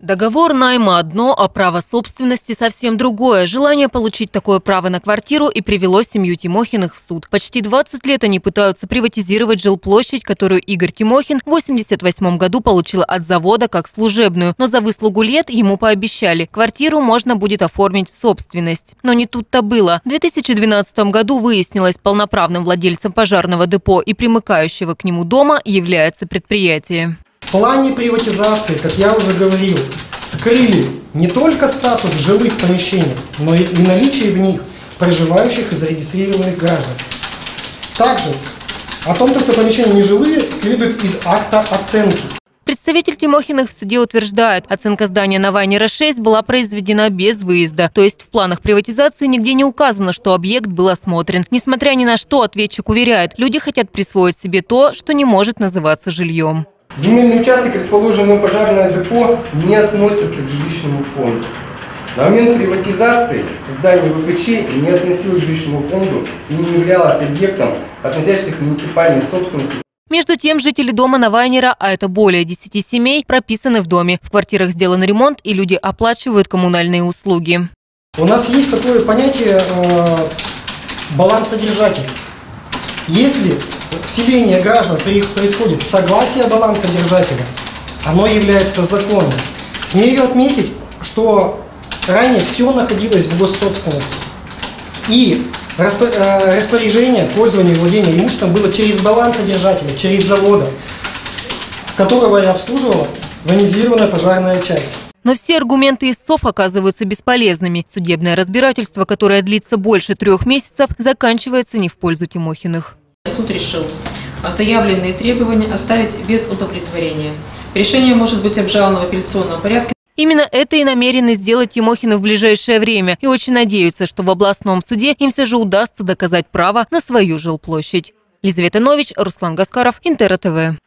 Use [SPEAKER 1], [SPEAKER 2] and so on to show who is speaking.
[SPEAKER 1] Договор найма одно, а право собственности совсем другое. Желание получить такое право на квартиру и привело семью Тимохиных в суд. Почти 20 лет они пытаются приватизировать жилплощадь, которую Игорь Тимохин в 88 году получил от завода как служебную. Но за выслугу лет ему пообещали, квартиру можно будет оформить в собственность. Но не тут-то было. В 2012 году выяснилось, полноправным владельцем пожарного депо и примыкающего к нему дома является предприятие.
[SPEAKER 2] В плане приватизации, как я уже говорил, скрыли не только статус жилых помещений, но и наличие в них проживающих и зарегистрированных граждан. Также о том, что помещения нежилые, следует из акта оценки.
[SPEAKER 1] Представитель Тимохиных в суде утверждает, оценка здания на Вайнера-6 была произведена без выезда. То есть в планах приватизации нигде не указано, что объект был осмотрен. Несмотря ни на что, ответчик уверяет, люди хотят присвоить себе то, что не может называться жильем.
[SPEAKER 3] Земельный участок, расположенный у пожарного депо, не относится к жилищному фонду. На момент приватизации здание ВПЧ не относилось к жилищному фонду и не являлось объектом, относящихся к муниципальной собственности.
[SPEAKER 1] Между тем, жители дома на Вайнера, а это более 10 семей, прописаны в доме. В квартирах сделан ремонт, и люди оплачивают коммунальные услуги.
[SPEAKER 2] У нас есть такое понятие э, балансодержатель. Если вселение граждан происходит согласие балансодержателя, оно является законом. Смею отметить, что ранее все находилось в госсобственности. И э, распоряжение, пользование, владение имуществом было через балансодержателя, через завода, которого я обслуживала военизированная пожарная часть.
[SPEAKER 1] Но все аргументы истцов оказываются бесполезными. Судебное разбирательство, которое длится больше трех месяцев, заканчивается не в пользу Тимохиных.
[SPEAKER 4] Суд решил заявленные требования оставить без удовлетворения. Решение может быть обжаловано в апелляционном порядке.
[SPEAKER 1] Именно это и намерены сделать Тимохины в ближайшее время. И очень надеются, что в областном суде им все же удастся доказать право на свою жилплощадь. Лизавета Нович, Руслан Гаскаров, Интера ТВ.